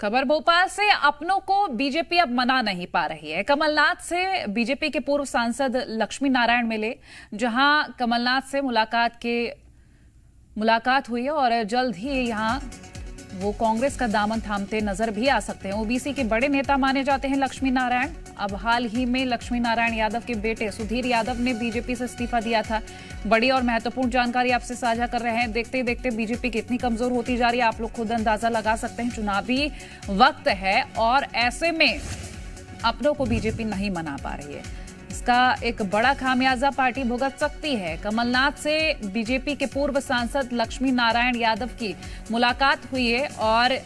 खबर भोपाल से, अपनों को बीजेपी अब मना नहीं पा रही है। कमलनाथ से बीजेपी के पूर्व सांसद लक्ष्मी नारायण मिले, जहाँ कमलनाथ से मुलाकात के, मुलाकात हुई और जल्द ही यहाँ वो कांग्रेस का दामन थामते नज़र भी आ सकते हैं। ओबीसी के बड़े नेता माने जाते हैं लक्ष्मी नारायण अब हाल ही में लक्ष्मी नारायण यादव के बेटे सुधीर यादव ने बीजेपी से इस्तीफा दिया था। बड़ी और महत्वपूर्ण जानकारी आपसे साझा कर रहे हैं। देखते ही देखते बीजेपी कितनी कमज़ोर होती जा रही है। आप लोग खुद अंदाज़ा लगा सकते हैं। चुनावी वक्त है और ऐसे में अपनों को बीजेपी नहीं मना पा रही है। इसका एक बड़ा खामियाजा पार्टी भुगत सकती है। कमलनाथ से बीजेपी के पूर्व सांसद लक्ष्मी नारायण यादव की मुलाकात हुई है और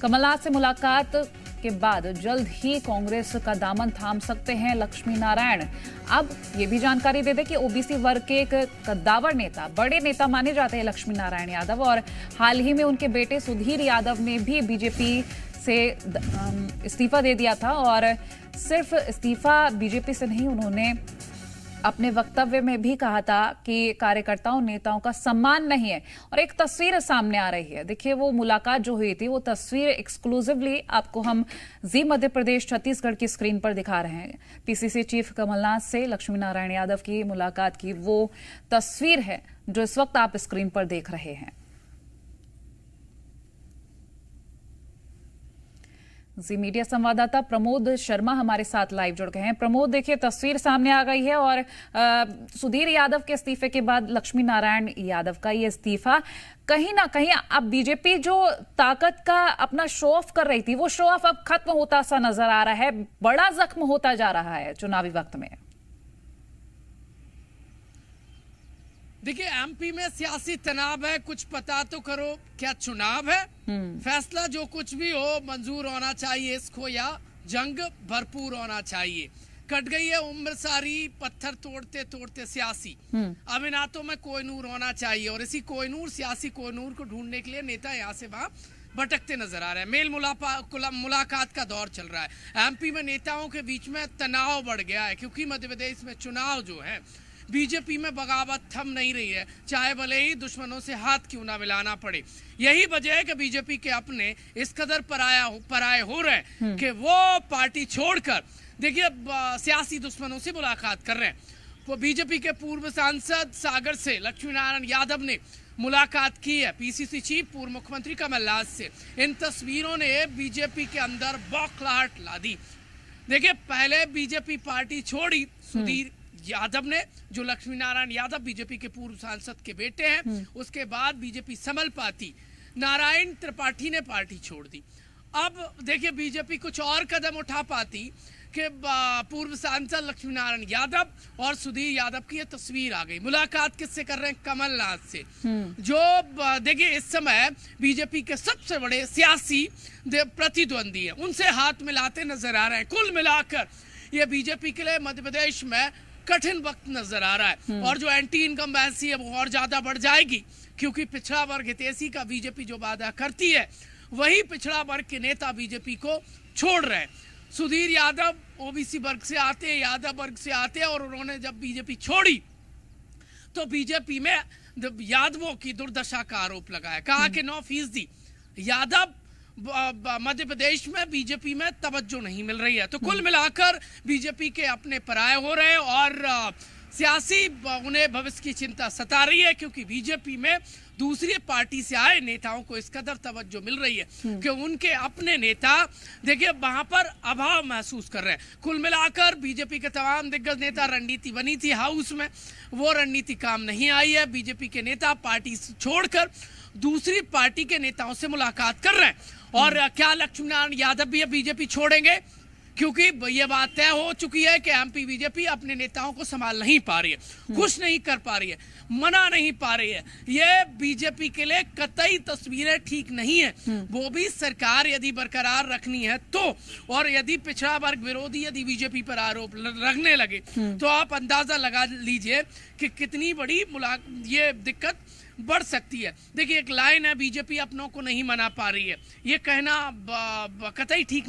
कमलनाथ से मुलाकात के बाद जल्द ही कांग्रेस का दामन थाम सकते हैं लक्ष्मी नारायण। अब ये भी जानकारी दे दें कि ओबीसी वर्ग के एक कद्दावर नेता, बड़े नेता माने जाते हैं लक्ष्मी नारायण यादव और हाल ही में उनके बेटे सुधीर यादव ने भी बीजेपी से इस्तीफा दे दिया था और सिर्फ़ इस्तीफा बीजेपी से नहीं, उन्होंने अपने वक्तव्य में भी कहा था कि कार्यकर्ताओं, नेताओं का सम्मान नहीं है। और एक तस्वीर सामने आ रही है। देखिए, वो मुलाकात जो हुई थी, वो तस्वीर एक्सक्लूसिवली आपको हम जी मध्य प्रदेश, छत्तीसगढ़ की स्क्रीन पर दिखा रहे हैं। पीसीसी चीफ कमलनाथ से लक्ष्मी नारायण यादव की मुलाकात की वो तस्वीर है, जो इस वक्त आप स्क्रीन पर देख रहे हैं। जी मीडिया संवाददाता प्रमोद शर्मा हमारे साथ लाइव जुड़ गए हैं। प्रमोद देखिए तस्वीर सामने आ गई है और आ, सुधीर यादव के इस्तीफे के बाद लक्ष्मी नारायण यादव का ये इस्तीफा। कहीं ना कहीं अब बीजेपी जो ताकत का अपना शो ऑफ़ कर रही थी वो शो ऑफ़ अब खत्म होता सा नज़र आ रहा है बड़ा जख्म होता जा रहा है चुनावी वक्त में। देखिए एमपी में सियासी तनाव है कुछ पता तो करो क्या चुनाव है। हम्म। फैसला जो कुछ भी हो मंजूर होना चाहिए इसको या जंग भरपूर होना चाहिए। कट गई है उम्र सारी पत्थर तोड़ते तोड़ते सियासी। हम्म। अब इन हाथों में कोयनूर होना चाहिए और इसी कोयनूर सियासी कोयनूर को ढूँढने के लिए नेता यहाँ से वहाँ भटकते नज़र आ रहे हैं। मेल मुलाकात का दौर चल रहा है। एमपी में नेताओं के बीच में तनाव बढ़ गया है क्योंकि मध्य प्रदेश में चुनाव जो है बीजेपी में बगावत थम नहीं रही है। चाहे भले ही दुश्मनों से हाथ क्यों ना मिलाना पड़े। यही वजह है कि बीजेपी के अपने इस कदर पराया पराए हो रहे हैं हम्म। कि वो पार्टी छोड़कर देखिए सियासी दुश्मनों से मुलाकात कर रहे हैं। वो बीजेपी के पूर्व सांसद सागर से लक्ष्मी नारायण यादव ने मुलाकात की है। पीसीसी चीफ पूर्व मुख्यमंत्री कमलनाथ से। इन तस्वीरों ने बीजेपी के अंदर बौखलाहट ला दी। देखिए पहले बीजेपी पार्टी छोड़ी सुधीर यादव ने जो लक्ष्मी नारायण यादव बीजेपी के पूर्व सांसद के बेटे हैं हम्म। उसके बाद बीजेपी समल पाती। नारायण त्रिपाठी ने पार्टी छोड़ दी। अब देखिए बीजेपी कुछ और कदम उठा पाती कि पूर्व सांसद लक्ष्मी नारायण यादव और सुधीर यादव की ये तस्वीर आ गई। मुलाकात किससे कर रहे हैं? कमलनाथ से। हम्म। जो देखिए इस समय बीजेपी के सबसे बड़े सियासी प्रतिद्वंदी है। उनसे हाथ मिलाते नज़र आ रहे हैं। कुल मिलाकर ये बीजेपी के लिए मध्य प्रदेश में कठिन वक्त नज़र आ रहा है हम्म। और जो एंटी इनकम वैसी है वो और ज़्यादा बढ़ जाएगी क्योंकि पिछड़ा वर्ग हितेशी का बीजेपी जो वादा करती है वही पिछड़ा वर्ग के नेता बीजेपी को छोड़ रहे हैं सुधीर यादव ओबीसी वर्ग से आते हैं यादव वर्ग से आते हैं और उन्होंने जब बीजेपी छोड़ी तो बीजेपी में यादवों की दुर्दशा का आरोप लगाया कहा हम्म। कि नौ फ़ीसदी यादव मध्य प्रदेश में, बीजेपी में तवज्जो नहीं मिल रही है तो कुल। मिलाकर बीजेपी के अपने पराये हो रहे और सियासी उन्हें भविष्य की चिंता सता रही है क्योंकि बीजेपी में दूसरी पार्टी से आए नेताओं को इस कदर तवज्जो मिल रही है हम्म। कि उनके अपने नेता देखिए वहाँ पर अभाव महसूस कर रहे हैं। कुल मिलाकर बीजेपी के तमाम दिग्गज नेता रणनीति बनी थी हाउस में वो रणनीति काम नहीं आई है। बीजेपी के नेता पार्टी छोड़कर दूसरी पार्टी के नेताओं से मुलाकात कर रहे हैं। और क्या लक्ष्मी नारायण यादव भी बीजेपी छोड़ेंगे? क्योंकि ये बात तय हो चुकी है कि एमपी बीजेपी अपने नेताओं को संभाल नहीं पा रही है खुश नहीं कर पा रही है मना नहीं पा रही है। ये बीजेपी के लिए कतई तस्वीरें ठीक नहीं है। वो भी सरकार यदि बरकरार रखनी है तो और यदि पिछड़ा वर्ग विरोधी यदि बीजेपी पर आरोप रखने लगे तो आप अंदाज़ा लगा लीजिए कि कितनी बड़ी ये दिक्कत बढ़ सकती है। देखिए एक लाइन है बीजेपी अपनों को नहीं मना पा रही है। ये कहना कतई ठीक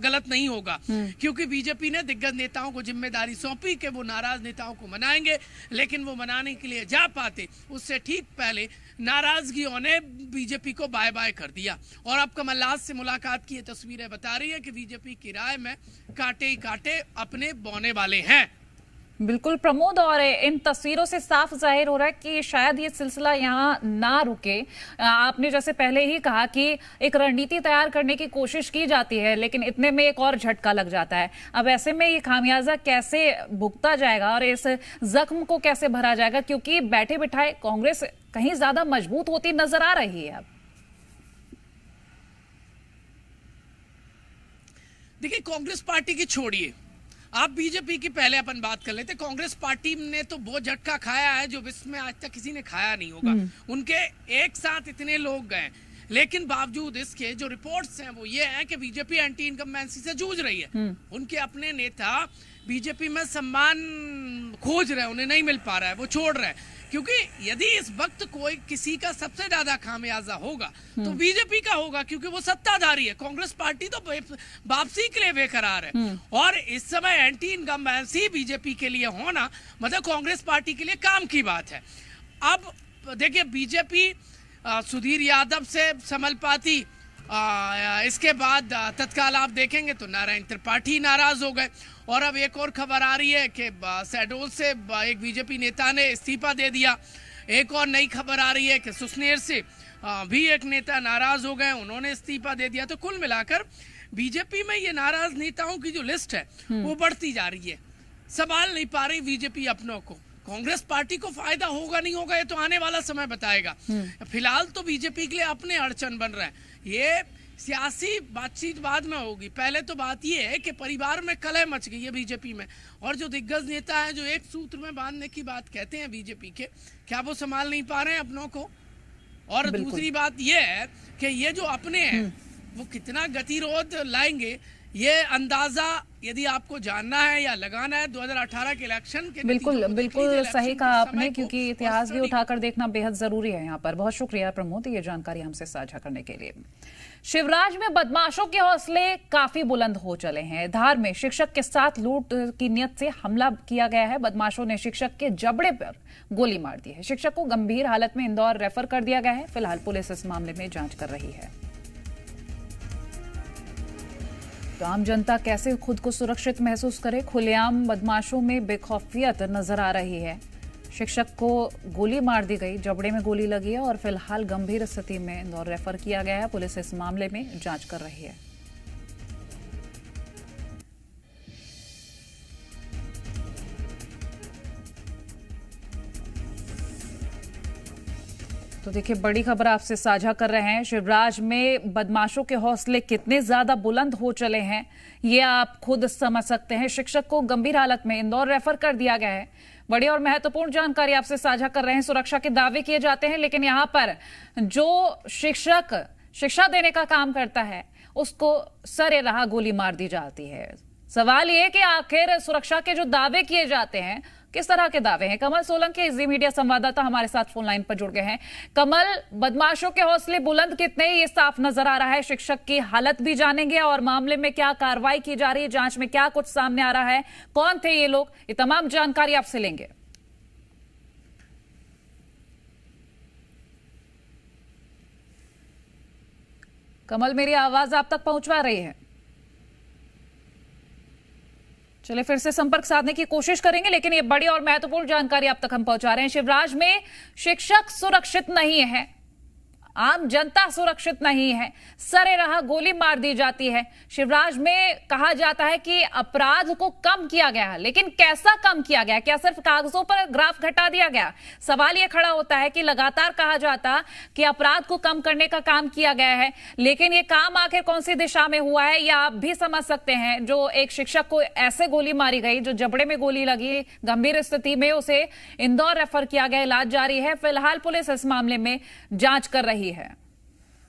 गलत नहीं होगा। हम्म। क्योंकि बीजेपी ने दिग्गज नेताओं को ज़िम्मेदारी सौंपी कि वो नाराज़ नेताओं को मनाएँगे लेकिन वो मनाने के लिए जा पाते। उससे ठीक पहले नाराजगियों ने बीजेपी को बाय बाय कर दिया। और अब कमलनाथ से मुलाकात की ये तस्वीरें बता रही है कि बीजेपी की राय में काटे ही कांटे अपने बोने वाले हैं। बिल्कुल प्रमोद, और इन तस्वीरों से साफ़ ज़ाहिर हो रहा है कि शायद ये सिलसिला यहाँ ना रुके। आपने जैसे पहले ही कहा कि एक रणनीति तैयार करने की कोशिश की जाती है, लेकिन इतने में एक और झटका लग जाता है। अब ऐसे में ये खामियाजा कैसे भुगता जाएगा और इस जख्म को कैसे भरा जाएगा? क्योंकि बैठे बिठाए कांग्रेस कहीं ज़्यादा मज़बूत होती नज़र आ रही है अब। देखिए, कांग्रेस पार्टी की छोड़िए। आप बीजेपी की पहले अपन बात कर लेते कांग्रेस पार्टी ने तो बहुत झटका खाया है जो विश्व में आज तक किसी ने खाया नहीं होगा हम्म। उनके एक साथ इतने लोग गए लेकिन बावजूद इसके जो रिपोर्ट्स हैं वो ये हैं कि बीजेपी एंटी इनकम्बेंसी से जूझ रही है हम्म। उनके अपने नेता बीजेपी में सम्मान खोज रहे हैं उन्हें नहीं मिल पा रहा है वो छोड़ रहे हैं क्योंकि यदि इस वक्त कोई किसी का सबसे ज़्यादा खामियाजा होगा तो हम्म। बीजेपी का होगा क्योंकि वो सत्ताधारी है कांग्रेस पार्टी तो वापसी के लिए बेकरार है हम्म। और इस समय एंटी इनकम्बेंसी बीजेपी के लिए होना मतलब कांग्रेस पार्टी के लिए काम की बात है अब देखिए बीजेपी सुधीर यादव से समल पाती इसके बाद तत्काल आप देखेंगे तो नारायण त्रिपाठी नाराज़ हो गए। और अब एक और खबर आ रही है कि सैडोल से एक बीजेपी नेता ने इस्तीफा दे दिया। एक और नई खबर आ रही है कि सुसनेर से भी एक नेता नाराज़ हो गए उन्होंने इस्तीफा दे दिया। तो कुल मिलाकर बीजेपी में ये नाराज़ नेताओं की जो लिस्ट है हम्म। वो बढ़ती जा रही है। संभाल नहीं पा रही बीजेपी अपनों को। कांग्रेस पार्टी को फ़ायदा होगा नहीं होगा ये तो आने वाला समय बताएगा। हम्म। फ़िलहाल तो बीजेपी के लिए अपने अड़चन बन रहा है। ये सियासी बातचीत बाद में होगी। पहले तो बात ये है कि परिवार में कलह मच गई है बीजेपी में। और जो दिग्गज नेता है जो एक सूत्र में बांधने की बात कहते हैं बीजेपी के क्या वो संभाल नहीं पा रहे हैं अपनों को? और दूसरी बात ये है कि ये जो अपने हैं हम्म। वो कितना गतिरोध लाएँगे ये अंदाज़ा यदि आपको जानना है या लगाना है 2018 के इलेक्शन के बिल्कुल बिल्कुल सही कहा आपने क्योंकि इतिहास भी उठाकर देखना बेहद ज़रूरी है यहाँ पर। बहुत शुक्रिया प्रमोद ये जानकारी हमसे साझा करने के लिए। शिवराज में बदमाशों के हौसले काफ़ी बुलंद हो चले हैं। धार में शिक्षक के साथ लूट की नियत से हमला किया गया है। बदमाशों ने शिक्षक के जबड़े पर गोली मार दी है। शिक्षक को गंभीर हालत में इंदौर रेफर कर दिया गया है। फ़िलहाल पुलिस इस मामले में जाँच कर रही है। तो आम जनता कैसे खुद को सुरक्षित महसूस करे? खुलेआम बदमाशों में बेखौफियत नज़र आ रही है। शिक्षक को गोली मार दी गई, जबड़े में गोली लगी है और फ़िलहाल गंभीर स्थिति में इंदौर रेफर किया गया है। पुलिस इस मामले में जाँच कर रही है। तो देखिए, बड़ी खबर आपसे साझा कर रहे हैं। शिवराज में बदमाशों के हौसले कितने ज़्यादा बुलंद हो चले हैं, ये आप खुद समझ सकते हैं। शिक्षक को गंभीर हालत में इंदौर रेफर कर दिया गया है। बड़ी और महत्वपूर्ण जानकारी आपसे साझा कर रहे हैं। सुरक्षा के दावे किए जाते हैं, लेकिन यहाँ पर जो शिक्षक शिक्षा देने का काम करता है, उसको सरे रहा गोली मार दी जाती है। सवाल ये कि आखिर सुरक्षा के जो दावे किए जाते हैं किस तरह के दावे हैं? कमल सोलंकी जी मीडिया संवाददाता हमारे साथ फ़ोन लाइन पर जुड़ गए हैं। कमल, बदमाशों के हौसले बुलंद कितने ये साफ़ नज़र आ रहा है। शिक्षक की हालत भी जानेंगे और मामले में क्या कार्रवाई की जा रही है, जाँच में क्या कुछ सामने आ रहा है, कौन थे ये लोग? ये तमाम जानकारी आपसे लेंगे। कमल, मेरी आवाज़ आप तक पहुंचवा रही है? चलिए फिर से संपर्क साधने की कोशिश करेंगे, लेकिन ये बड़ी और महत्वपूर्ण जानकारी आप तक हम पहुँचा रहे हैं। शिवराज में शिक्षक सुरक्षित नहीं है। आम जनता सुरक्षित नहीं है। सरे रहा गोली मार दी जाती है। शिवराज में कहा जाता है कि अपराध को कम किया गया लेकिन कैसा कम किया गया? क्या सिर्फ़ कागजों पर ग्राफ घटा दिया गया? सवाल यह खड़ा होता है कि लगातार कहा जाता कि अपराध को कम करने का काम किया गया है, लेकिन ये काम आखिर कौन सी दिशा में हुआ है, या आप भी समझ सकते हैं, जो एक शिक्षक को ऐसे गोली मारी गई, जो जबड़े में गोली लगी, गंभीर स्थिति में उसे इंदौर रेफर किया गया, इलाज जारी है। फ़िलहाल पुलिस इस मामले में जाँच कर रही रही है।